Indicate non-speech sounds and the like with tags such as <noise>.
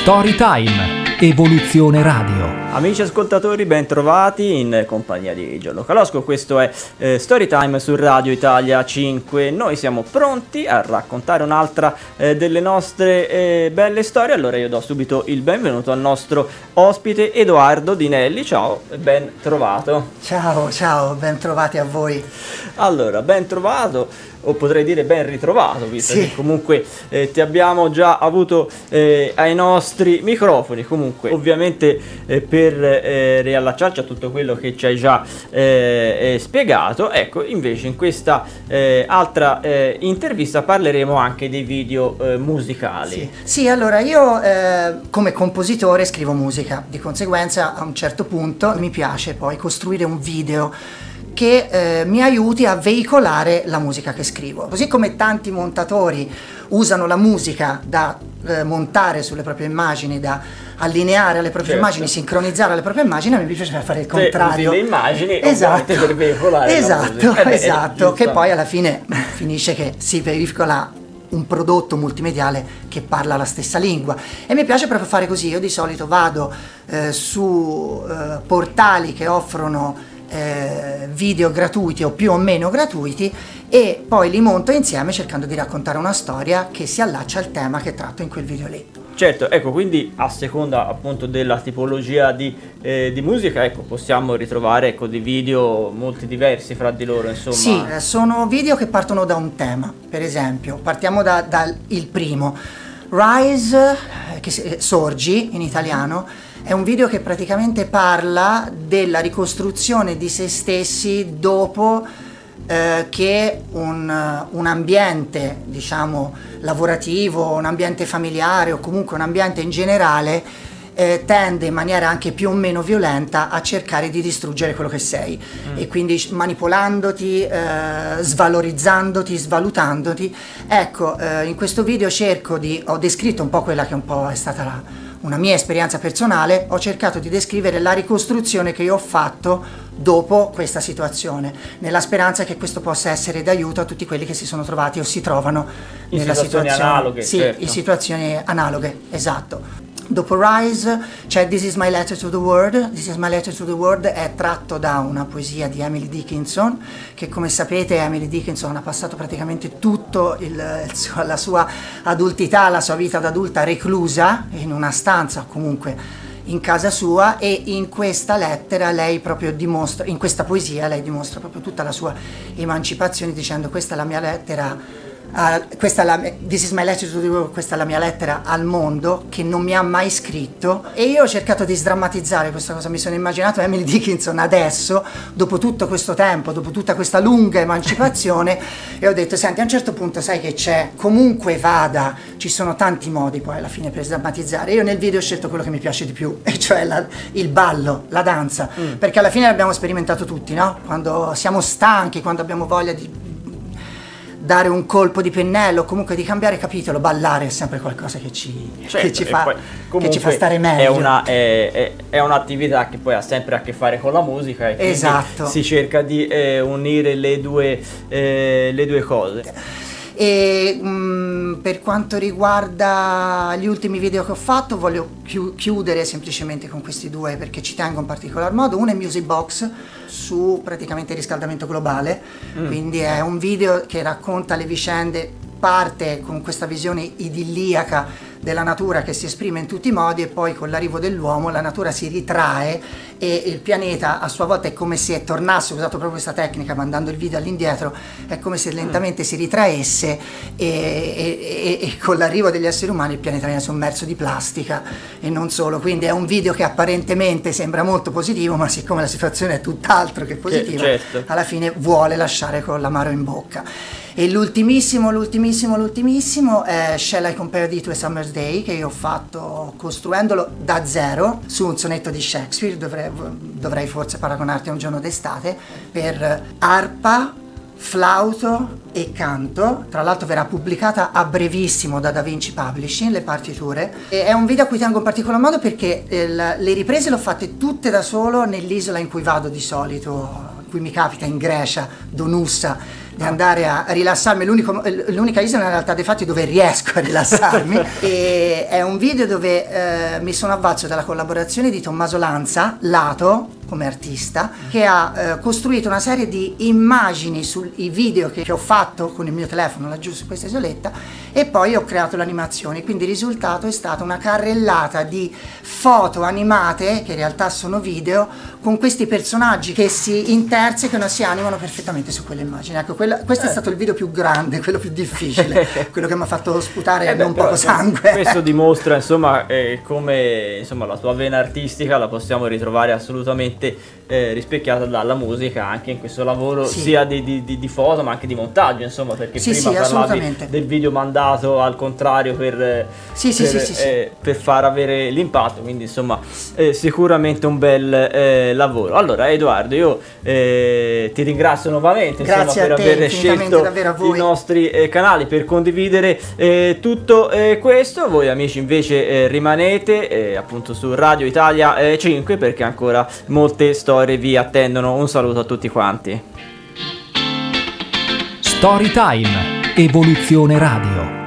Storytime, Evoluzione Radio. Amici ascoltatori, ben trovati in compagnia di Giorno Calosco. Questo è eh, Storytime su Radio Italia 5. Noi siamo pronti a raccontare un'altra eh, delle nostre eh, belle storie. Allora io do subito il benvenuto al nostro ospite Edoardo Dinelli. Ciao, ben trovato. Ciao, ciao, ben trovati a voi. Allora, ben trovato o potrei dire ben ritrovato, visto Sì. che comunque eh, ti abbiamo già avuto eh, ai nostri microfoni. Comunque, ovviamente, eh, per eh, riallacciarci a tutto quello che ci hai già eh, eh, spiegato, ecco, invece, in questa altra intervista parleremo anche dei video musicali. Sì, Sì, allora io come compositore scrivo musica, di conseguenza a un certo punto mi piace poi costruire un video che eh, mi aiuti a veicolare la musica che scrivo. Così come tanti montatori usano la musica da eh, montare sulle proprie immagini, da allineare alle proprie Certo. immagini, sincronizzare alle proprie immagini, a me piace fare il contrario. usi le immagini, esatto, per veicolare la esatto. Eh beh, esatto, che poi alla fine finisce che si veicola un prodotto multimediale che parla la stessa lingua e mi piace proprio fare così io di solito vado eh, su eh, portali che offrono eh, video gratuiti o più o meno gratuiti e poi li monto insieme cercando di raccontare una storia che si allaccia al tema che tratto in quel video lì Certo, ecco, quindi a seconda appunto della tipologia di, eh, di musica, ecco, possiamo ritrovare ecco, dei video molto diversi fra di loro, insomma. Sì, eh, sono video che partono da un tema, per esempio, partiamo da- dal il primo. Rise, eh, che eh, Sorgi in italiano, è un video che praticamente parla della ricostruzione di se stessi dopo eh, che un, eh, un ambiente, diciamo, lavorativo, un ambiente familiare o comunque un ambiente in generale eh, tende in maniera anche più o meno violenta a cercare di distruggere quello che sei e quindi manipolandoti, eh, svalorizzandoti, svalutandoti. Ecco, eh, in questo video cerco di, ho descritto un po' quella che un po' è stata la- una mia esperienza personale, ho cercato di descrivere la ricostruzione che io ho fatto dopo questa situazione, nella speranza che questo possa essere d'aiuto a tutti quelli che si sono trovati o si trovano In nella situazioni situazione. analoghe, Sì, certo. in situazioni analoghe, esatto. Dopo Rise c'è This is my letter to the world. This is my letter to the world è tratto da una poesia di Emily Dickinson, che come sapete Emily Dickinson ha passato praticamente tutto suo- la sua adultità, la sua vita da adulta reclusa in una stanza comunque in casa sua e in questa lettera lei proprio dimostra, in questa poesia lei dimostra proprio tutta la sua emancipazione dicendo questa è la mia lettera Ah, questa è la, letter questa è la mia lettera al mondo che non mi ha mai scritto. E io ho cercato di sdrammatizzare questa cosa, mi sono immaginato Emily Dickinson adesso, dopo tutto questo tempo, dopo tutta questa lunga emancipazione e ho detto senti a un certo punto sai che c'è, comunque vada, ci sono tanti modi poi alla fine per sdrammatizzare, io nel video ho scelto quello che mi piace di più <laughs> e cioè la- il ballo, la danza, perché alla fine l'abbiamo sperimentato tutti, no? Quando siamo stanchi, quando abbiamo voglia di dare un colpo di pennello, comunque di cambiare capitolo, ballare è sempre qualcosa che ci, Certo, che ci, fa, che ci fa stare È, meglio. una, è, è- è un'attività che poi ha sempre a che fare con la musica e Esatto. si cerca di eh, unire le due, eh, le due cose. E mm, per quanto riguarda gli ultimi video che ho fatto, voglio chiu- chiudere semplicemente con questi due perché ci tengo in particolar modo. Uno è Music Box su praticamente riscaldamento globale, quindi è un video che racconta le vicende, parte con questa visione idilliaca della natura che si esprime in tutti i modi e poi con l'arrivo dell'uomo la natura si ritrae e il pianeta a sua volta è come se tornasse, ho usato proprio questa tecnica mandando il video all'indietro, è come se lentamente si ritraesse e, e- e- e con l'arrivo degli esseri umani il pianeta viene sommerso di plastica e non solo, quindi è un video che apparentemente sembra molto positivo ma siccome la situazione è tutt'altro che positiva certo. alla fine vuole lasciare con l'amaro in bocca. E l'ultimissimo, l'ultimissimo, l'ultimissimo è Shall I Compare Thee to a Summer's Day che io ho fatto costruendolo da zero su un sonetto di Shakespeare, dovrei, dovrei forse paragonarti a un giorno d'estate, per arpa, flauto e canto. Tra l'altro verrà pubblicata a brevissimo da Da Vinci Publishing, le partiture. E è un video a cui tengo in particolar modo perché eh, la- le riprese le ho fatte tutte da solo nell'isola in cui vado di solito, cui mi capita in Grecia, Donussa di andare a rilassarmi, l'unica isola in realtà dei fatti dove riesco a rilassarmi <laughs> e è un video dove eh, mi sono avvalso della collaborazione di Tommaso Lanza, Lato, come artista, che ha eh, costruito una serie di immagini sui video che, che, ho fatto con il mio telefono laggiù su questa isoletta e poi ho creato l'animazione. Quindi il risultato è stata una carrellata di foto animate, che in realtà sono video, con questi personaggi che si intersecano e si animano perfettamente su quelle immagini. Ecco, quella, questo eh. è stato il video più grande, quello più difficile, <laughs> quello che mi ha fatto sputare eh beh, non poco sangue. Questo <laughs> dimostra insomma eh, come insomma, la tua vena artistica la possiamo ritrovare assolutamente eh, rispecchiata dalla musica anche in questo lavoro sì. sia di, di, di, foto ma anche di montaggio insomma perché sì, prima sì, parlavi del video mandato al contrario per, sì, per, eh, per far avere l'impatto quindi insomma eh, sicuramente un bel eh, lavoro. Allora Edoardo io eh, ti ringrazio nuovamente insomma, per te, aver scelto i nostri eh, canali per condividere tutto questo. Voi amici invece rimanete appunto su Radio Italia 5 perché ancora molte storie storie vi attendono. Un saluto a tutti quanti. Storytime, Evoluzione Radio.